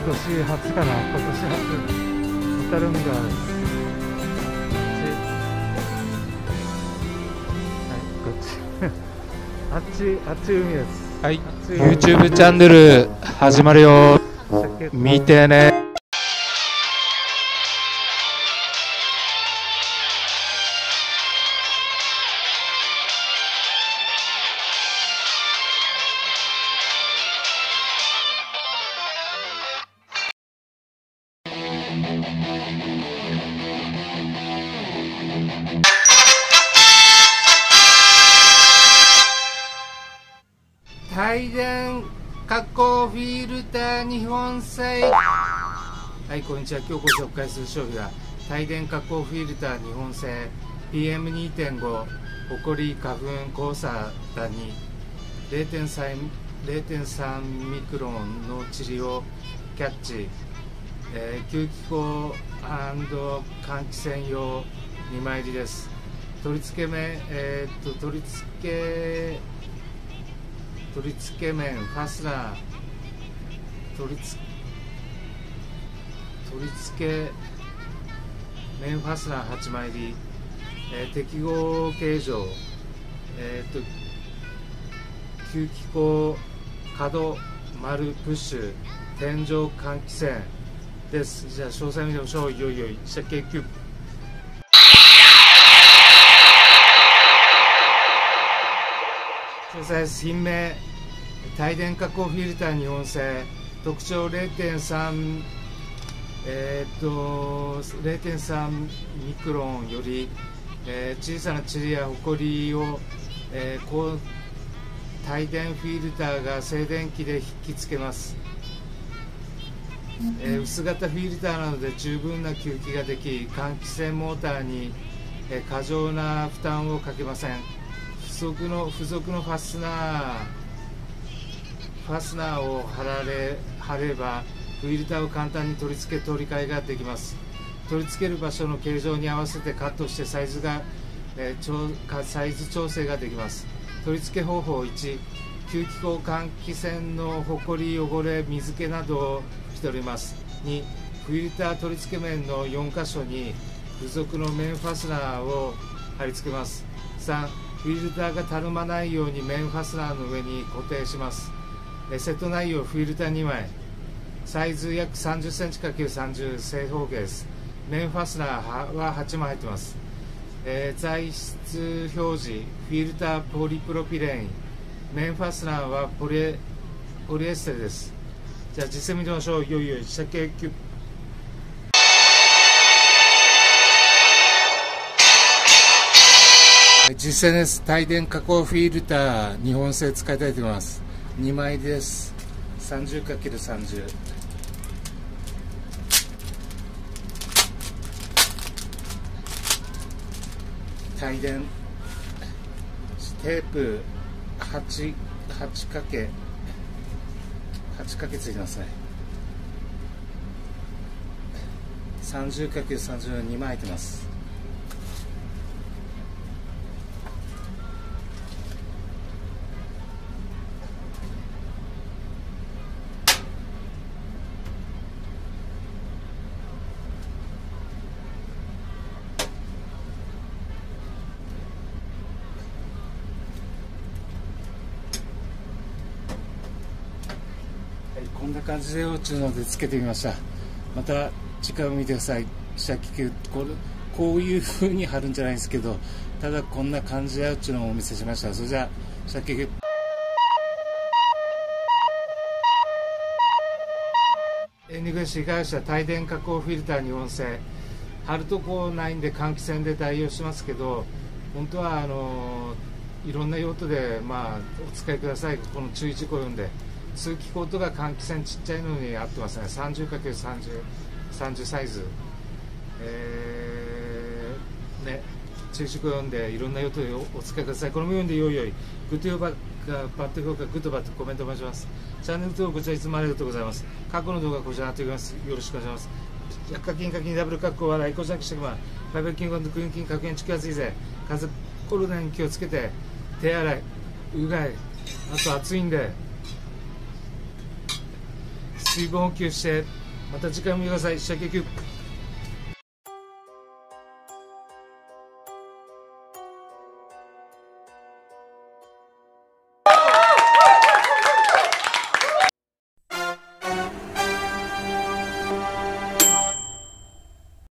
年初かな今年初。小樽海がはい。こっち？あっちあっち海です。はい。YouTube チャンネル始まるよ。見てね大電加工フィルター日本製。はいこんにちは。今日ご紹介する商品は大電加工フィルター日本製。PM2.5 ホコリ花粉黄砂ダニ0.3 0.3ミクロンの塵をキャッチ、えー吸気口換気扇用2枚入りです。取り付け目、えーっと取り付け取り付け面ファスナー。取り付取り付け面ファスナー8枚入り、えー適合形状。えー、と吸気口角丸プッシュ。天井換気扇です。じゃあ詳細見てみましょう。いよいよ射程9詳細品名帯電加工フィルター日本製特徴0.3えーっと0.3ミクロンより、えー小さな塵やホコリを、えーこう帯電フィルターが静電気で引きつけます、えー薄型フィルターなので十分な吸気ができ換気扇モーターに、えー過剰な負担をかけません。付属の付属のファスナー。ファスナーを貼られ貼ればフィルターを簡単に取り付け取り替えができます。取り付ける場所の形状に合わせてカットしてサイズが、えー調かサイズ調整ができます。取り付け方法1吸気口換気扇のほこり汚れ水気などを拭き取ります。2フィルター取り付け面の4箇所に付属の面ファスナーを貼り付けます。3フィルターがたるまないように面ファスナーの上に固定します。えセット内容フィルター2枚。サイズ約 30cm×30 正方形です。面ファスナーは8枚入ってます、えー材質表示フィルターポリプロピレン。面ファスナーはポリエステルです。じゃあ実際見てみましょう。いよいよ射程実践です。帯電加工フィルター日本製使いたいと思います。2枚です。30×30 帯電。テープ。8, 8かけ。8かけついてますね。30×30 の2枚入ってます。こんな感じでよっちゅうのでつけてみました。また次回も見てください。射撃球これこういう風に貼るんじゃないんですけどただこんな感じだよっちゅうのをお見せしました。それじゃあ射撃球 NGC 会社帯電加工フィルター日本製貼るとこないんで換気扇で代用しますけど本当はあのいろんな用途で、まあ、お使いください。この注意事項を読んで。通気口とか換気扇ちっちゃいのに合ってますね。30×30 30サイズ。えーね注意事項を読んでいろんな用途でお使いください。これも読んでよいよい。グッド評価バッド評価グッドバッドコメントお願いします。チャンネル登録こちらいつもありがとうございます。過去の動画こちらになっておきます。よろしくお願いします。薬課金課金ダブル確保笑いこちらきしてくまバイバイキングクイーン金確認地球暑いぜ。風コロナに気をつけて手洗いうがいあと暑いんで水分補給してまた次回も見てください。シャキキュッ。